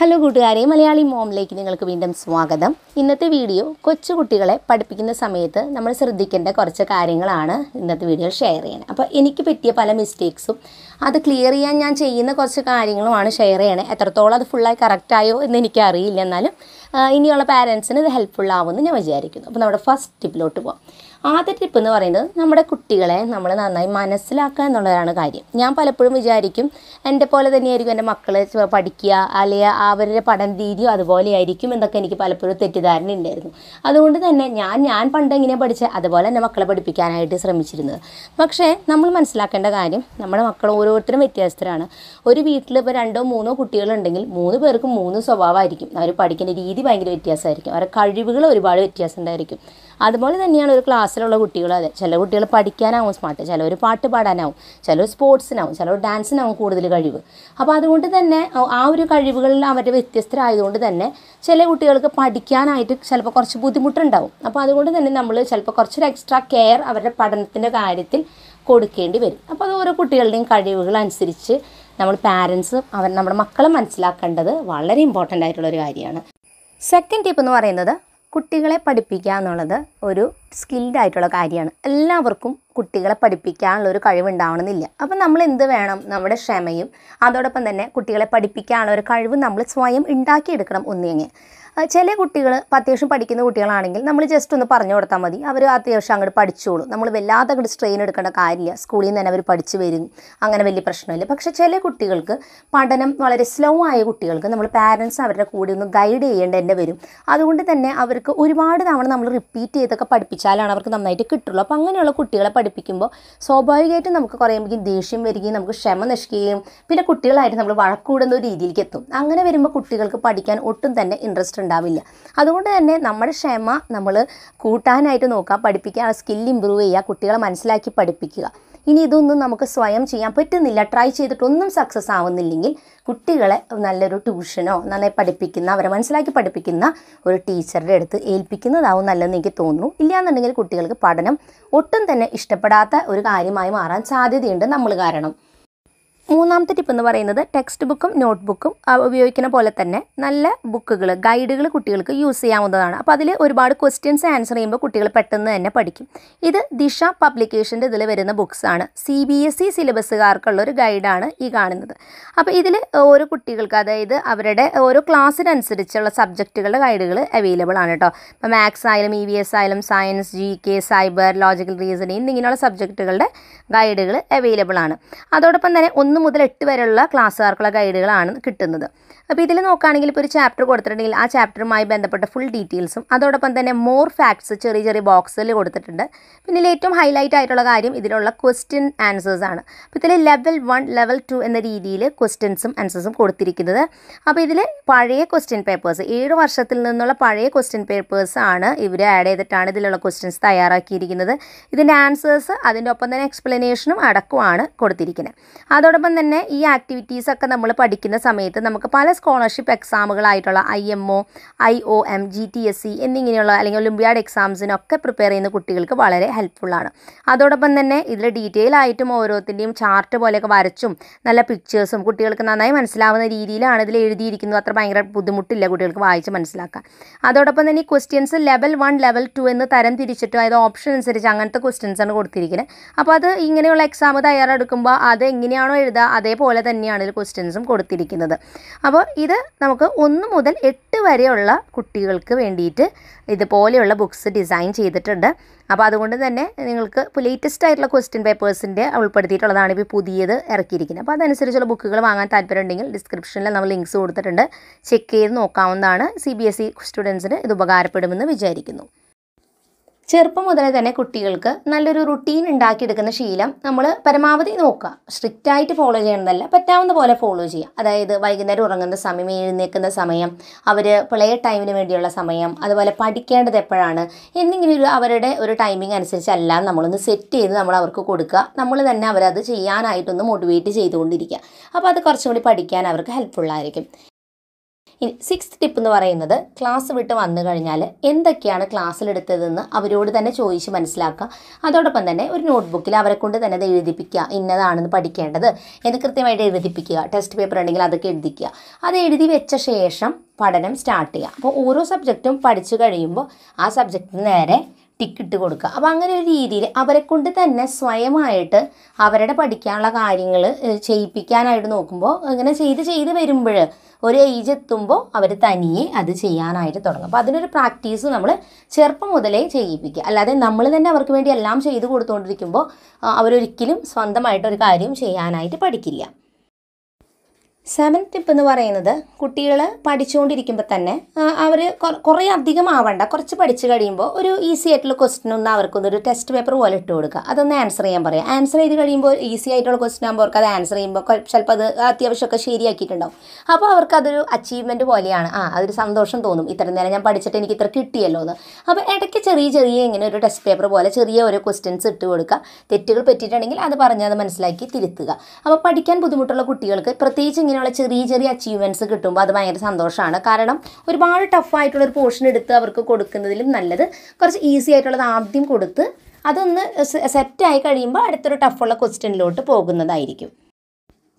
Hello കൂട്ടുകാരെ മലയാളി മോമിലേക്ക് നിങ്ങൾക്ക് വീണ്ടും സ്വാഗതം. ഇന്നത്തെ വീഡിയോ കൊച്ചുകുട്ടികളെ പഠിപ്പിക്കുന്ന സമയത്ത് നമ്മൾ ശ്രദ്ധിക്കേണ്ട കുറച്ച് കാര്യങ്ങളാണ് ഇന്നത്തെ വീഡിയോ ഷെയർ ചെയ്യുന്നത് അപ്പോൾ എനിക്ക് പറ്റിയ പല മിസ്റ്റേക്സും അത് ക്ലിയർ ചെയ്യാൻ ഞാൻ ചെയ്യുന്ന കുറച്ച് കാര്യങ്ങളുമാണ് ഷെയർ ചെയ്യണേ. എത്രത്തോളം അത് ഫുള്ളായി കറക്റ്റായോ എന്ന് എനിക്കറിയില്ല. എന്നാലും ഇനിയുള്ള പാരൻസിന് ഇത് ഹെൽപ്ഫുൾ ആവുമെന്ന് ഞാൻ വിചാരിക്കുന്നു. അപ്പോൾ നമ്മുടെ ഫസ്റ്റ് ടിപ്പിലോട്ട് പോകാം ആദ്യ ടിപ്പ് എന്ന് പറയുന്നത് നമ്മുടെ കുട്ടികളെ നമ്മൾ നന്നായി മനസ്സിലാക്കുക എന്നുള്ളതാണ് കാര്യം. ഞാൻ പലപ്പോഴും വിചാരിക്കും എന്റെ പോലെ തന്നെയായിരിക്കും എന്റെ മക്കൾ പഠിക്കുക അല്ലെങ്കിൽ അവരുടെ പഠന രീതിയും അതുപോലെ ആയിരിക്കും എന്നൊക്കെ എനിക്ക് പലപ്പോഴും തെറ്റിദ്ധാരണ ഉണ്ടായിരുന്നു. അതുകൊണ്ട് തന്നെ ഞാൻ ഞാൻ പണ്ട് എങ്ങനെയാണ് പഠിച്ചത് അതുപോലെ എന്റെ മക്കളെ പഠിപ്പിക്കാനായിട്ട് ശ്രമിച്ചിരുന്നത്. പക്ഷേ നമ്മൾ മനസ്സിലാക്കേണ്ട കാര്യം നമ്മുടെ മക്കൾ ഓരോരുത്തരും വ്യത്യസ്തരാണ്. ഒരു വീട്ടിൽ ഇപ്പോൾ രണ്ടോ മൂന്നോ കുട്ടികളുണ്ടെങ്കിൽ മൂന്ന് പേർക്കും മൂന്ന് സ്വഭാവമായിരിക്കും. അവർ പഠിക്കുന്ന രീതി ഭയങ്കര വ്യത്യാസമായിരിക്കും. അവരുടെ കഴിവുകൾ ഒരുപാട് വ്യത്യാസം ഉണ്ടായിരിക്കും. അതുപോലെ തന്നെയാണ് ഒരു ക്ലാസ്സിലുള്ള കുട്ടികൾ അതെ. ചില കുട്ടികൾ പഠിക്കാനാവും സ്മാർട്ട് ചിലവർ പാട്ട് പാടാനാവും ചിലർ സ്പോർട്സിനാവും ചിലർ ഡാൻസിനാവും കൂടുതൽ കഴിവ്. അപ്പോൾ അതുകൊണ്ട് തന്നെ ആ- ഒരു കഴിവുകളിൽ അവരുടെ വ്യത്യസ്തരായതുകൊണ്ട് തന്നെ ചില കുട്ടികൾക്ക് പഠിക്കാനായിട്ട് ചിലപ്പോൾ കുറച്ച് ബുദ്ധിമുട്ടുണ്ടാവും. അപ്പോൾ അതുകൊണ്ട് തന്നെ നമ്മൾ ചിലപ്പോൾ കുറച്ചൊരു എക്സ്ട്രാ കെയർ അവരുടെ പഠനത്തിന്റെ കാര്യത്തിൽ കൊടുക്കേണ്ടി വരും. അപ്പോൾ അത് ഓരോ കുട്ടികളുടെയും കഴിവുകൾ അനുസരിച്ച് നമ്മൾ പാരൻസ് അവർ നമ്മുടെ മക്കളെ മനസ്സിലാക്കേണ്ടത് വളരെ ഇമ്പോർട്ടന്റ് ആയിട്ടുള്ള ഒരു കാര്യമാണ്. സെക്കൻഡ് ടിപ്പ് എന്ന് പറയുന്നത് കുട്ടികളെ പഠിപ്പിക്കുക എന്നുള്ളത് ഒരു സ്കിൽഡ് ആയിട്ടുള്ള കാര്യമാണ്. എല്ലാവർക്കും കുട്ടികളെ പഠിപ്പിക്കാനുള്ള ഒരു കഴിവുണ്ടാവണമെന്നില്ല. അപ്പം നമ്മൾ എന്ത് വേണം? നമ്മുടെ ക്ഷമയും അതോടൊപ്പം തന്നെ കുട്ടികളെ പഠിപ്പിക്കാനുള്ള ഒരു കഴിവ് നമ്മൾ സ്വയം ഉണ്ടാക്കിയെടുക്കണം ഒന്നിങ്ങനെ ചില കുട്ടികൾ അത്യാവശ്യം പഠിക്കുന്ന കുട്ടികളാണെങ്കിൽ നമ്മൾ ജസ്റ്റ് ഒന്ന് പറഞ്ഞു കൊടുത്താൽ മതി. അവർ അത്യാവശ്യം അങ്ങോട്ട് പഠിച്ചോളും. നമ്മൾ വല്ലാതെ അങ്ങോട്ട് സ്ട്രെയിൻ എടുക്കേണ്ട കാര്യമില്ല. സ്കൂളിൽ നിന്ന് തന്നെ അവർ പഠിച്ചു വരും. അങ്ങനെ വലിയ പ്രശ്നമില്ല. പക്ഷേ ചില കുട്ടികൾക്ക് പഠനം വളരെ സ്ലോ ആയ കുട്ടികൾക്ക് നമ്മൾ പാരൻസ് അവരുടെ കൂടെ ഒന്ന് ഗൈഡ് ചെയ്യേണ്ടതന്നെ വരും. അതുകൊണ്ട് തന്നെ അവർക്ക് ഒരുപാട് തവണ നമ്മൾ റിപ്പീറ്റ് ചെയ്തൊക്കെ പഠിപ്പിച്ചാലാണ് അവർക്ക് നന്നായിട്ട് കിട്ടുള്ളൂ. അപ്പോൾ അങ്ങനെയുള്ള കുട്ടികളെ പഠിപ്പിക്കുമ്പോൾ സ്വാഭാവികമായിട്ടും നമുക്ക് കുറയുമ്പോഴേക്കും ദേഷ്യം വരികയും നമുക്ക് ക്ഷമ നശിക്കുകയും പിന്നെ കുട്ടികളായിട്ട് നമ്മൾ വഴക്കൂടുന്ന ഒരു രീതിയിലേക്ക് എത്തും. അങ്ങനെ വരുമ്പോൾ കുട്ടികൾക്ക് പഠിക്കാൻ ഒട്ടും തന്നെ ഇൻട്രസ്റ്റ് ഉണ്ടാവില്ല. അതുകൊണ്ട് തന്നെ നമ്മുടെ ക്ഷമ നമ്മൾ കൂട്ടാനായിട്ട് നോക്കുക പഠിപ്പിക്കുക സ്കിൽ ഇമ്പ്രൂവ് ചെയ്യുക കുട്ടികളെ മനസ്സിലാക്കി പഠിപ്പിക്കുക. ഇനി ഇതൊന്നും നമുക്ക് സ്വയം ചെയ്യാൻ പറ്റുന്നില്ല. ട്രൈ ചെയ്തിട്ടൊന്നും സക്സസ് ആവുന്നില്ലെങ്കിൽ കുട്ടികളെ നല്ലൊരു ട്യൂഷനോ നന്നായി പഠിപ്പിക്കുന്ന അവരെ മനസ്സിലാക്കി പഠിപ്പിക്കുന്ന ഒരു ടീച്ചറുടെ അടുത്ത് ഏൽപ്പിക്കുന്നതാവും നല്ലതെന്ന് എനിക്ക് തോന്നുന്നു. ഇല്ലയെന്നുണ്ടെങ്കിൽ കുട്ടികൾക്ക് പഠനം ഒട്ടും തന്നെ ഇഷ്ടപ്പെടാത്ത ഒരു കാര്യമായി മാറാൻ സാധ്യതയുണ്ട് നമ്മൾ കാരണം. മൂന്നാമത്തെ ടിപ്പ് എന്ന് പറയുന്നത് ടെക്സ്റ്റ് ബുക്കും നോട്ട് ബുക്കും ഉപയോഗിക്കുന്ന പോലെ തന്നെ നല്ല ബുക്കുകൾ ഗൈഡുകൾ കുട്ടികൾക്ക് യൂസ് ചെയ്യാവുന്നതാണ്. അപ്പോൾ അതിൽ ഒരുപാട് ക്വസ്റ്റ്യൻസ് ആൻസർ ചെയ്യുമ്പോൾ കുട്ടികൾ പെട്ടെന്ന് തന്നെ പഠിക്കും. ഇത് ദിശ പബ്ലിക്കേഷന്റെ ഇതിൽ വരുന്ന ബുക്സാണ് സി ബി എസ് ഇ സിലബസുകാർക്കുള്ള ഒരു ഗൈഡാണ് ഈ കാണുന്നത്. അപ്പോൾ ഇതിൽ ഓരോ കുട്ടികൾക്ക് അതായത് അവരുടെ ഓരോ ക്ലാസ്സിനനുസരിച്ചുള്ള സബ്ജക്റ്റുകളുടെ ഗൈഡുകൾ അവൈലബിൾ ആണ് കേട്ടോ ഇപ്പോൾ മാത്സ് ആയാലും ഇ വി എസ് ആയാലും science G K cyber logical reasoning ഇങ്ങനെയുള്ള സബ്ജക്റ്റുകളുടെ ഗൈഡുകൾ അവൈലബിൾ ആണ്. അതോടൊപ്പം തന്നെ ഒന്ന് മുതൽ എട്ട് വരെയുള്ള ക്ലാസ്സുകാർക്കുള്ള ഗൈഡുകളാണ് കിട്ടുന്നത്. അപ്പോൾ ഇതിൽ നോക്കുകയാണെങ്കിൽ ഇപ്പോൾ ഒരു ചാപ്റ്റർ കൊടുത്തിട്ടുണ്ടെങ്കിൽ ആ ചാപ്റ്ററുമായി ബന്ധപ്പെട്ട ഫുൾ ഡീറ്റെയിൽസും അതോടൊപ്പം തന്നെ മോർ ഫാക്ട്സ് ചെറിയ ചെറിയ ബോക്സിൽ കൊടുത്തിട്ടുണ്ട്. പിന്നെ ഇതിൽ ഏറ്റവും ഹൈലൈറ്റ് ആയിട്ടുള്ള കാര്യം ഇതിലുള്ള ക്വസ്റ്റ്യൻ ആൻസേഴ്സ് ആണ്. അപ്പോൾ ഇതിൽ ലെവൽ വൺ ലെവൽ ടു എന്ന രീതിയിൽ ക്വസ്റ്റ്യൻസും ആൻസേഴ്സും കൊടുത്തിരിക്കുന്നത്. അപ്പോൾ ഇതിൽ പഴയ ക്വസ്റ്റ്യൻ പേപ്പേഴ്സ് ഏഴ് വർഷത്തിൽ നിന്നുള്ള പഴയ ക്വസ്റ്റ്യൻ പേപ്പേഴ്സ് ആണ് ഇവർ ആഡ് ചെയ്തിട്ടാണ് ഇതിലുള്ള ക്വസ്റ്റ്യൻസ് തയ്യാറാക്കിയിരിക്കുന്നത്. ഇതിന്റെ ആൻസേഴ്സ് അതിന്റെ ഒപ്പം തന്നെ എക്സ്പ്ലനേഷനും അടക്കമാണ് കൊടുത്തിരിക്കുന്നത്. അതോടൊപ്പം തന്നെ ഈ ആക്ടിവിറ്റീസ് ഒക്കെ നമ്മൾ പഠിക്കുന്ന സമയത്ത് നമുക്ക് പല scholarship എക്സാമുകളായിട്ടുള്ള I M O I O M G T S C എന്നിങ്ങനെയുള്ള അല്ലെങ്കിൽ ഒളിമ്പിയാഡ് എക്സാംസിനൊക്കെ പ്രിപ്പയർ ചെയ്യുന്ന കുട്ടികൾക്ക് വളരെ ഹെൽപ്ഫുള്ളാണ് അതോടൊപ്പം തന്നെ ഇതിൽ ഡീറ്റെയിൽ ആയിട്ടും ഓരോത്തിന്റെയും ചാർട്ട് പോലെയൊക്കെ വരച്ചും നല്ല പിക്ചേഴ്സും കുട്ടികൾക്ക് നന്നായി മനസ്സിലാവുന്ന രീതിയിലാണ് ഇതിൽ എഴുതിയിരിക്കുന്നത്. അത്ര ഭയങ്കര ബുദ്ധിമുട്ടില്ല കുട്ടികൾക്ക് വായിച്ച് മനസ്സിലാക്കാൻ. അതോടൊപ്പം തന്നെ ഈ questions level one level two എന്ന് തരം തിരിച്ചിട്ട് അതായത് ഓപ്ഷൻ അനുസരിച്ച് അങ്ങനത്തെ ക്വസ്റ്റ്യൻസ് ആണ് കൊടുത്തിരിക്കുന്നത്. അപ്പോൾ അത് ഇങ്ങനെയുള്ള എക്സാം തയ്യാറെടുക്കുമ്പോൾ അത് എങ്ങനെയാണോ എഴുതുക അതേപോലെ തന്നെയാണ് ഇതിൽ ക്വസ്റ്റ്യൻസും കൊടുത്തിരിക്കുന്നത്. അപ്പോൾ ഇത് നമുക്ക് ഒന്ന് മുതൽ എട്ട് വരെയുള്ള കുട്ടികൾക്ക് വേണ്ടിയിട്ട് ഇതുപോലെയുള്ള ബുക്ക്സ് ഡിസൈൻ ചെയ്തിട്ടുണ്ട്. അപ്പോൾ അതുകൊണ്ട് തന്നെ നിങ്ങൾക്ക് ഇപ്പോൾ ലേറ്റസ്റ്റ് ആയിട്ടുള്ള ക്വസ്റ്റ്യൻ പേപ്പേഴ്സിന്റെ ഉൾപ്പെടുത്തിയിട്ടുള്ളതാണ് ഇപ്പോൾ പുതിയത് ഇറക്കിയിരിക്കുന്നത്. അപ്പോൾ അതനുസരിച്ചുള്ള ബുക്കുകൾ വാങ്ങാൻ താല്പര്യമുണ്ടെങ്കിൽ ഡിസ്ക്രിപ്ഷനിൽ നമ്മൾ ലിങ്ക്സ് കൊടുത്തിട്ടുണ്ട്. ചെക്ക് ചെയ്ത് നോക്കാവുന്നതാണ്. സി ബി എസ് ഇ സ്റ്റുഡൻസിന് ഇത് ഉപകാരപ്പെടുമെന്ന് വിചാരിക്കുന്നു. ചെറുപ്പം മുതലേ തന്നെ കുട്ടികൾക്ക് നല്ലൊരു റുട്ടീൻ ഉണ്ടാക്കിയെടുക്കുന്ന ശീലം നമ്മൾ പരമാവധി നോക്കുക. സ്ട്രിക്റ്റ് ആയിട്ട് ഫോളോ ചെയ്യണമെന്നല്ല പറ്റാവുന്ന പോലെ ഫോളോ ചെയ്യുക. അതായത് വൈകുന്നേരം ഉറങ്ങുന്ന സമയം എഴുന്നേൽക്കുന്ന സമയം അവർ പ്ലേ ടൈമിന് വേണ്ടിയുള്ള സമയം അതുപോലെ പഠിക്കേണ്ടത് എപ്പോഴാണ് എന്നിങ്ങനെ ഒരു അവരുടെ ഒരു ടൈമിംഗ് അനുസരിച്ചല്ല നമ്മളൊന്ന് സെറ്റ് ചെയ്ത് നമ്മൾ അവർക്ക് കൊടുക്കുക. നമ്മൾ തന്നെ അവരത് ചെയ്യാനായിട്ടൊന്ന് മോട്ടിവേറ്റ് ചെയ്തുകൊണ്ടിരിക്കുക. അപ്പോൾ അത് കുറച്ചും കൂടി പഠിക്കാൻ അവർക്ക് ഹെൽപ്ഫുള്ളായിരിക്കും സിക്സ് ടിപ്പ് എന്ന് പറയുന്നത് ക്ലാസ് വിട്ട് വന്നു കഴിഞ്ഞാൽ എന്തൊക്കെയാണ് ക്ലാസ്സിലെടുത്തതെന്ന് അവരോട് തന്നെ ചോദിച്ച് മനസ്സിലാക്കുക. അതോടൊപ്പം തന്നെ ഒരു നോട്ട്ബുക്കിൽ അവരെ കൊണ്ട് തന്നെ അത് എഴുതിപ്പിക്കുക. ഇന്നതാണെന്ന് പഠിക്കേണ്ടത് എന്ന് കൃത്യമായിട്ട് എഴുതിപ്പിക്കുക. ടെസ്റ്റ് പേപ്പർ ഉണ്ടെങ്കിൽ അതൊക്കെ എഴുതിക്കുക. അത് എഴുതി വെച്ച ശേഷം പഠനം സ്റ്റാർട്ട് ചെയ്യുക. അപ്പോൾ ഓരോ സബ്ജക്റ്റും പഠിച്ചു കഴിയുമ്പോൾ ആ സബ്ജക്റ്റിന് നേരെ ടിക്ക് ഇട്ട് കൊടുക്കുക. അപ്പോൾ അങ്ങനെ ഒരു രീതിയിൽ അവരെ കൊണ്ട് തന്നെ സ്വയമായിട്ട് അവരുടെ പഠിക്കാനുള്ള കാര്യങ്ങൾ ചെയ്യിപ്പിക്കാനായിട്ട് നോക്കുമ്പോൾ അങ്ങനെ ചെയ്ത് ചെയ്ത് വരുമ്പോൾ ഒരു ഏജ് എത്തുമ്പോൾ അവർ തനിയെ അത് ചെയ്യാനായിട്ട് തുടങ്ങും. അപ്പോൾ അതിനൊരു പ്രാക്ടീസ് നമ്മൾ ചെറുപ്പം മുതലേ ചെയ്യിപ്പിക്കുക. അല്ലാതെ നമ്മൾ തന്നെ അവർക്ക് വേണ്ടി എല്ലാം ചെയ്ത് കൊടുത്തുകൊണ്ടിരിക്കുമ്പോൾ അവരൊരിക്കലും സ്വന്തമായിട്ടൊരു കാര്യം ചെയ്യാനായിട്ട് പഠിക്കില്ല. സെവൻ ടിപ്പ് എന്ന് പറയുന്നത് കുട്ടികൾ പഠിച്ചുകൊണ്ടിരിക്കുമ്പോൾ തന്നെ അവർ കുറേ അധികം ആവണ്ട കുറച്ച് പഠിച്ചു കഴിയുമ്പോൾ ഒരു ഈസി ആയിട്ടുള്ള ക്വസ്റ്റ്യൻ ഒന്ന് അവർക്കൊന്നൊരു ടെസ്റ്റ് പേപ്പർ പോലെ ഇട്ട് കൊടുക്കുക. അതൊന്ന് ആൻസർ ചെയ്യാൻ പറയാം. ആൻസർ ചെയ്ത് കഴിയുമ്പോൾ ഈസി ആയിട്ടുള്ള ക്വസ്റ്റ്യൻ ആകുമ്പോൾ അവർക്ക് അത് ആൻസർ ചെയ്യുമ്പോൾ ചിലപ്പോൾ അത് അത്യാവശ്യമൊക്കെ ശരിയാക്കിയിട്ടുണ്ടാവും. അപ്പോൾ അവർക്ക് അതൊരു അച്ചീവ്മെന്റ് പോലെയാണ്. ആ അതൊരു സന്തോഷം തോന്നും. ഇത്ര നേരം ഞാൻ പഠിച്ചിട്ട് എനിക്ക് ഇത്ര കിട്ടിയല്ലോ എന്ന്. അപ്പോൾ ഇടയ്ക്ക് ചെറിയ ചെറിയ ഇങ്ങനെ ഒരു ടെസ്റ്റ് പേപ്പർ പോലെ ചെറിയ ഓരോ ക്വസ്റ്റ്യൻസ് ഇട്ട് കൊടുക്കുക. തെറ്റുകൾ പറ്റിയിട്ടുണ്ടെങ്കിൽ അത് പറഞ്ഞാൽ അത് മനസ്സിലാക്കി തിരുത്തുക. അപ്പോൾ പഠിക്കാൻ ബുദ്ധിമുട്ടുള്ള കുട്ടികൾക്ക് പ്രത്യേകിച്ച് ഇങ്ങനെയുള്ള ചെറിയ ചെറിയ അച്ചീവ്മെന്റ്സ് കിട്ടുമ്പോൾ അത് ഭയങ്കര സന്തോഷമാണ് കാരണം ഒരുപാട് ടഫായിട്ടുള്ള ഒരു പോർഷൻ എടുത്ത് അവർക്ക് കൊടുക്കുന്നതിലും നല്ലത്. കുറച്ച് ഈസി ആയിട്ടുള്ളത് ആദ്യം കൊടുത്ത് അതൊന്ന് സെറ്റായി കഴിയുമ്പോൾ അടുത്തൊരു ടഫുള്ള ക്വസ്റ്റ്യനിലോട്ട് പോകുന്നതായിരിക്കും.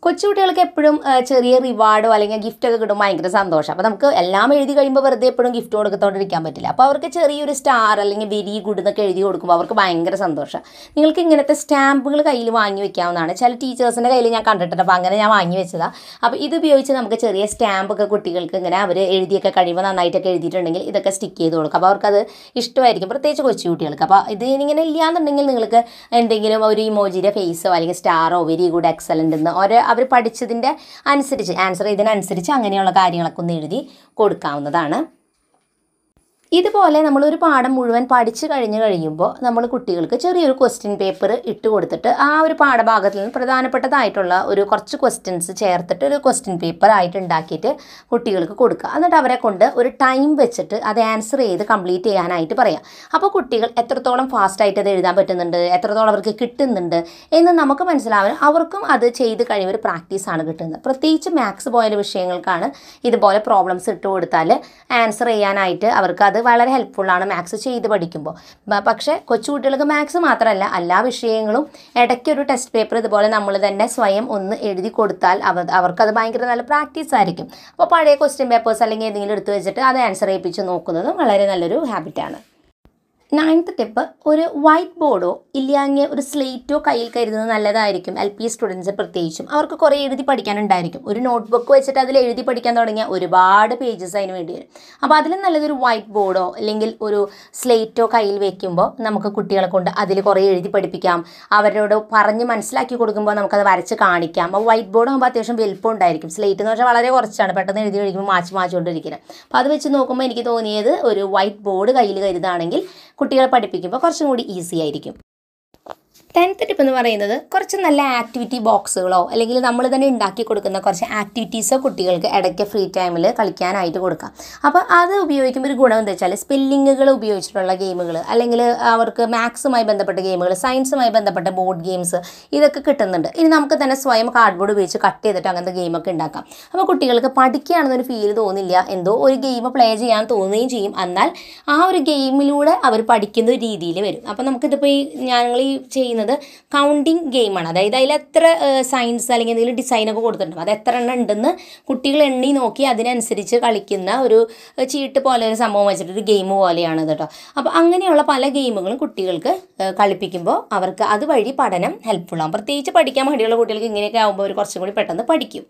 കൊച്ചുകുട്ടികൾക്ക് എപ്പോഴും ചെറിയ റിവാർഡോ അല്ലെങ്കിൽ ഗിഫ്റ്റ് ഒക്കെ കിട്ടുമ്പോൾ ഭയങ്കര സന്തോഷം. അപ്പോൾ നമുക്ക് എല്ലാം എഴുതി കഴിയുമ്പോൾ വെറുതെ എപ്പോഴും ഗിഫ്റ്റ് കൊടുക്കത്തോണ്ടിരിക്കാൻ പറ്റില്ല. അപ്പോൾ അവർക്ക് ചെറിയൊരു സ്റ്റാർ അല്ലെങ്കിൽ വെരി ഗുഡ് എന്നൊക്കെ എഴുതി കൊടുക്കുമ്പോൾ അവർക്ക് ഭയങ്കര സന്തോഷം. നിങ്ങൾക്ക് ഇങ്ങനത്തെ സ്റ്റാമ്പുകൾ കയ്യിൽ വാങ്ങി വെക്കാവുന്നതാണ്. ചില ടീച്ചേഴ്സിന്റെ കയ്യിൽ ഞാൻ കണ്ടിട്ടുണ്ട്. അപ്പോൾ അങ്ങനെ ഞാൻ വാങ്ങി വെച്ചതാണ് അപ്പോൾ ഇത് ഉപയോഗിച്ച് നമുക്ക് ചെറിയ സ്റ്റാമ്പൊക്കെ കുട്ടികൾക്ക് ഇങ്ങനെ അവർ എഴുതിയൊക്കെ കഴിയുമ്പോൾ നന്നായിട്ടൊക്കെ എഴുതിയിട്ടുണ്ടെങ്കിൽ ഇതൊക്കെ സ്റ്റിക്ക് ചെയ്ത് കൊടുക്കും. അപ്പോൾ അവർക്കത് ഇഷ്ടമായിരിക്കും. പ്രത്യേകിച്ച് കൊച്ചു കുട്ടികൾക്ക് അപ്പോൾ ഇത് ഇങ്ങനെ ഇല്ലാന്നുണ്ടെങ്കിൽ നിങ്ങൾക്ക് എന്തെങ്കിലും ഒരു ഇമോജിയുടെ ഫേസോ അല്ലെങ്കിൽ സ്റ്റാറോ വെരി ഗുഡ് എക്സലന്റ് എന്ന് ഓരോ അവർ പഠിച്ചതിന്റെ അനുസരിച്ച് ആൻസർ ചെയ്തതിനനുസരിച്ച് അങ്ങനെയുള്ള കാര്യങ്ങളൊക്കെ ഒന്ന് എഴുതി കൊടുക്കാവുന്നതാണ്. ഇതുപോലെ നമ്മൾ ഒരു പാഠം മുഴുവൻ പഠിച്ചു കഴിഞ്ഞ് കഴിയുമ്പോൾ നമ്മൾ കുട്ടികൾക്ക് ചെറിയൊരു ക്വസ്റ്റ്യൻ പേപ്പർ ഇട്ട് കൊടുത്തിട്ട് ആ ഒരു പാഠഭാഗത്തിൽ നിന്ന് പ്രധാനപ്പെട്ടതായിട്ടുള്ള ഒരു കുറച്ച് ക്വസ്റ്റ്യൻസ് ചേർത്തിട്ട് ഒരു ക്വസ്റ്റ്യൻ പേപ്പർ ആയിട്ട് ഉണ്ടാക്കിയിട്ട് കുട്ടികൾക്ക് കൊടുക്കുക. എന്നിട്ട് അവരെ കൊണ്ട് ഒരു ടൈം വെച്ചിട്ട് അത് ആൻസർ ചെയ്ത് കംപ്ലീറ്റ് ചെയ്യാനായിട്ട് പറയാം. അപ്പോൾ കുട്ടികൾ എത്രത്തോളം ഫാസ്റ്റായിട്ട് അത് എഴുതാൻ പറ്റുന്നുണ്ട് എത്രത്തോളം അവർക്ക് കിട്ടുന്നുണ്ട് എന്ന് നമുക്ക് മനസ്സിലാവാൻ അവർക്കും അത് ചെയ്ത് കഴിയുമ്പോൾ ഒരു പ്രാക്ടീസാണ് കിട്ടുന്നത്. പ്രത്യേകിച്ച് മാത്സ് പോയ വിഷയങ്ങൾക്കാണ് ഇതുപോലെ പ്രോബ്ലംസ് ഇട്ട് കൊടുത്താൽ ആൻസർ ചെയ്യാനായിട്ട് അവർക്ക് അത് വളരെ ഹെൽപ്ഫുള്ളാണ് മാത്സ് ചെയ്ത് പഠിക്കുമ്പോൾ. പക്ഷേ കൊച്ചുകുട്ടികൾക്ക് മാത്സ് മാത്രമല്ല എല്ലാ വിഷയങ്ങളും ഇടയ്ക്കൊരു ടെസ്റ്റ് പേപ്പർ ഇതുപോലെ നമ്മൾ തന്നെ സ്വയം ഒന്ന് എഴുതി കൊടുത്താൽ അവർ അവർക്കത് ഭയങ്കര നല്ല പ്രാക്ടീസ് ആയിരിക്കും. അപ്പോൾ പഴയ ക്വസ്റ്റ്യൻ പേപ്പേഴ്സ് അല്ലെങ്കിൽ എന്തെങ്കിലും എടുത്തു വെച്ചിട്ട് അത് ആൻസർ ചെയ്യിപ്പിച്ച് നോക്കുന്നതും വളരെ നല്ലൊരു ഹാബിറ്റാണ് നയൻത്ത് ടിപ്പ് ഒരു വൈറ്റ് ബോർഡോ ഇല്ലെങ്കിൽ ഒരു സ്ലേറ്റോ കയ്യിൽ കരുതുന്നത് നല്ലതായിരിക്കും. എൽ പി സ്റ്റുഡൻസ് പ്രത്യേകിച്ചും. അവർക്ക് കുറേ എഴുതി പഠിക്കാനുണ്ടായിരിക്കും. ഒരു നോട്ട് ബുക്ക് വെച്ചിട്ട് അതിൽ എഴുതി പഠിക്കാൻ തുടങ്ങിയ ഒരുപാട് പേജസ് അതിന് വേണ്ടി വരും. അപ്പോൾ അതിലും നല്ലതൊരു വൈറ്റ് ബോർഡോ അല്ലെങ്കിൽ ഒരു സ്ലേറ്റോ കയ്യിൽ വെക്കുമ്പോൾ നമുക്ക് കുട്ടികളെ കൊണ്ട് അതിൽ കുറേ എഴുതി പഠിപ്പിക്കാം. അവരോട് പറഞ്ഞ് മനസ്സിലാക്കി കൊടുക്കുമ്പോൾ നമുക്കത് വരച്ച് കാണിക്കാം. അപ്പോൾ വൈറ്റ് ബോർഡ് ആകുമ്പോൾ അത്യാവശ്യം വലിപ്പം ഉണ്ടായിരിക്കും. സ്ലേറ്റ് എന്ന് പറഞ്ഞാൽ വളരെ കുറച്ചാണ്. പെട്ടെന്ന് എഴുതി കഴിക്കുമ്പോൾ മാച്ച് മാച്ചുകൊണ്ടിരിക്കുന്നത് അപ്പോൾ അത് വെച്ച് നോക്കുമ്പോൾ എനിക്ക് തോന്നിയത് ഒരു വൈറ്റ് ബോർഡ് കയ്യിൽ കരുതാണെങ്കിൽ കുട്ടികളെ പഠിപ്പിക്കുമ്പോൾ കുറച്ചും കൂടി ഈസി ആയിരിക്കും. ടെൻത്ത് ടിപ്പ് എന്ന് പറയുന്നത് കുറച്ച് നല്ല ആക്ടിവിറ്റി ബോക്സുകളോ അല്ലെങ്കിൽ നമ്മൾ തന്നെ ഉണ്ടാക്കി കൊടുക്കുന്ന കുറച്ച് ആക്ടിവിറ്റീസോ കുട്ടികൾക്ക് ഇടയ്ക്ക് ഫ്രീ ടൈമിൽ കളിക്കാനായിട്ട് കൊടുക്കാം. അപ്പോൾ അത് ഉപയോഗിക്കുമ്പോൾ ഒരു ഗുണം എന്താ വെച്ചാൽ സ്പെല്ലിങ്ങുകൾ ഉപയോഗിച്ചിട്ടുള്ള ഗെയിമുകൾ അല്ലെങ്കിൽ അവർക്ക് മാത്സുമായി ബന്ധപ്പെട്ട ഗെയിമുകൾ സയൻസുമായി ബന്ധപ്പെട്ട ബോർഡ് ഗെയിംസ് ഇതൊക്കെ കിട്ടുന്നുണ്ട്. ഇനി നമുക്ക് തന്നെ സ്വയം കാർഡ്ബോർഡ് ഉപയോഗിച്ച് കട്ട് ചെയ്തിട്ട് അങ്ങനത്തെ ഗെയിമൊക്കെ ഉണ്ടാക്കാം. അപ്പോൾ കുട്ടികൾക്ക് പഠിക്കുകയാണെന്നൊരു ഫീൽ തോന്നില്ല എന്തോ ഒരു ഗെയിം പ്ലേ ചെയ്യാൻ തോന്നുകയും ചെയ്യും. എന്നാൽ ആ ഒരു ഗെയിമിലൂടെ അവർ പഠിക്കുന്ന രീതിയിൽ വരും. അപ്പോൾ നമുക്കിതിപ്പോൾ ഈ ഞങ്ങൾ ഈ ചെയ്യുന്നത് കൗണ്ടിങ് ഗെയിമാണ് അതായത് അതിൽ എത്ര സയൻസ് അല്ലെങ്കിൽ എന്തെങ്കിലും ഡിസൈനൊക്കെ കൊടുത്തിട്ടുണ്ട് അത് എത്ര എണ്ണം ഉണ്ടെന്ന് കുട്ടികൾ എണ്ണി നോക്കി അതിനനുസരിച്ച് കളിക്കുന്ന ഒരു ചീട്ട് പോലെ ഒരു സംഭവം വെച്ചിട്ട് ഒരു ഗെയിം പോലെയാണ് കേട്ടോ. അപ്പോൾ അങ്ങനെയുള്ള പല ഗെയിമുകളും കുട്ടികൾക്ക് കളിപ്പിക്കുമ്പോൾ അവർക്ക് അതുവഴി പഠനം ഹെൽപ്ഫുള്ളാകും പ്രത്യേകിച്ച് പഠിക്കാൻ മടിയുള്ള കുട്ടികൾക്ക് ഇങ്ങനെയൊക്കെ ആകുമ്പോൾ അവർ കുറച്ചും കൂടി പെട്ടെന്ന് പഠിക്കും.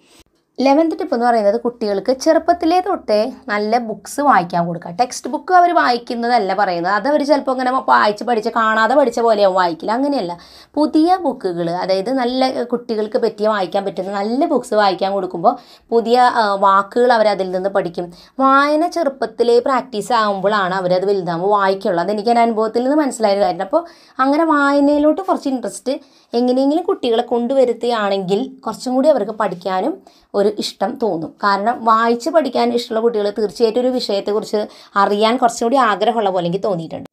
ലെവൻത്ത് ടിപ്പ് എന്ന് പറയുന്നത് കുട്ടികൾക്ക് ചെറുപ്പത്തിലേ തൊട്ടേ നല്ല ബുക്സ് വായിക്കാൻ കൊടുക്കുക ടെക്സ്റ്റ് ബുക്ക് അവർ വായിക്കുന്നതല്ല പറയുന്നത്. അതവർ ചിലപ്പോൾ ഇങ്ങനെ വായിച്ച് പഠിച്ച് കാണാതെ പഠിച്ച പോലെയാവും വായിക്കില്ല അങ്ങനെയല്ല. പുതിയ ബുക്കുകൾ അതായത് നല്ല കുട്ടികൾക്ക് പറ്റിയ വായിക്കാൻ പറ്റുന്ന നല്ല ബുക്സ് വായിക്കാൻ കൊടുക്കുമ്പോൾ പുതിയ വാക്കുകൾ അവർ അതിൽ നിന്ന് പഠിക്കും. വായന ചെറുപ്പത്തിലേ പ്രാക്ടീസ് ആകുമ്പോഴാണ് അവരത് വലുതാകുമ്പോൾ വായിക്കുള്ളൂ. അതെനിക്ക് എന്റെ അനുഭവത്തിൽ നിന്ന് മനസ്സിലായ കാര്യം. അപ്പോൾ അങ്ങനെ വായനയിലോട്ട് കുറച്ച് ഇൻട്രസ്റ്റ് എങ്ങനെയെങ്കിലും കുട്ടികളെ കൊണ്ടുവരുത്തുകയാണെങ്കിൽ കുറച്ചും കൂടി അവർക്ക് പഠിക്കാനും ഒരു ഇഷ്ടം തോന്നും. കാരണം വായിച്ച് പഠിക്കാൻ ഇഷ്ടമുള്ള കുട്ടികൾ തീർച്ചയായിട്ടും ഒരു വിഷയത്തെക്കുറിച്ച് അറിയാൻ കുറച്ചും കൂടി ആഗ്രഹമുള്ള പോലെ എനിക്ക് തോന്നിയിട്ടുണ്ട്.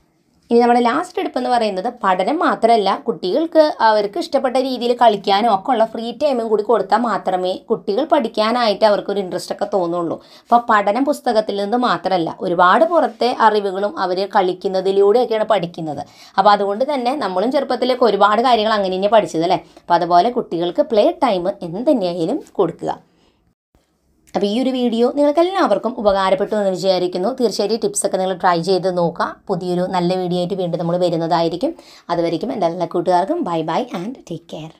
ഇനി നമ്മുടെ ലാസ്റ്റ് എടുപ്പ് എന്ന് പറയുന്നത് പഠനം മാത്രമല്ല കുട്ടികൾക്ക് അവർക്ക് ഇഷ്ടപ്പെട്ട രീതിയിൽ കളിക്കാനും ഒക്കെ ഉള്ള ഫ്രീ ടൈമും കൂടി കൊടുത്താൽ മാത്രമേ കുട്ടികൾ പഠിക്കാനായിട്ട് അവർക്കൊരു ഇൻട്രസ്റ്റ് ഒക്കെ തോന്നുള്ളൂ. അപ്പോൾ പഠനം പുസ്തകത്തിൽ നിന്ന് മാത്രമല്ല ഒരുപാട് പുറത്തെ അറിവുകളും അവർ കളിക്കുന്നതിലൂടെയൊക്കെയാണ് പഠിക്കുന്നത്. അപ്പോൾ അതുകൊണ്ട് തന്നെ നമ്മളും ചെറുപ്പത്തിലേക്ക് ഒരുപാട് കാര്യങ്ങൾ അങ്ങനെ തന്നെ പഠിച്ചത് അല്ലേ അപ്പോൾ അതുപോലെ കുട്ടികൾക്ക് പ്ലേ ടൈം എന്തുതന്നെയായാലും കൊടുക്കുക. അപ്പോൾ ഈ ഒരു വീഡിയോ നിങ്ങൾക്ക് എല്ലാവർക്കും ഉപകാരപ്പെട്ടു എന്ന് വിചാരിക്കുന്നു. തീർച്ചയായിട്ടും ടിപ്സൊക്കെ നിങ്ങൾ ട്രൈ ചെയ്ത് നോക്കുക. പുതിയൊരു നല്ല വീഡിയോ ആയിട്ട് വീണ്ടും നമ്മൾ വരുന്നതായിരിക്കും. അതുവരെയും എന്റെ എല്ലാ കൂട്ടുകാർക്കും bye bye and take care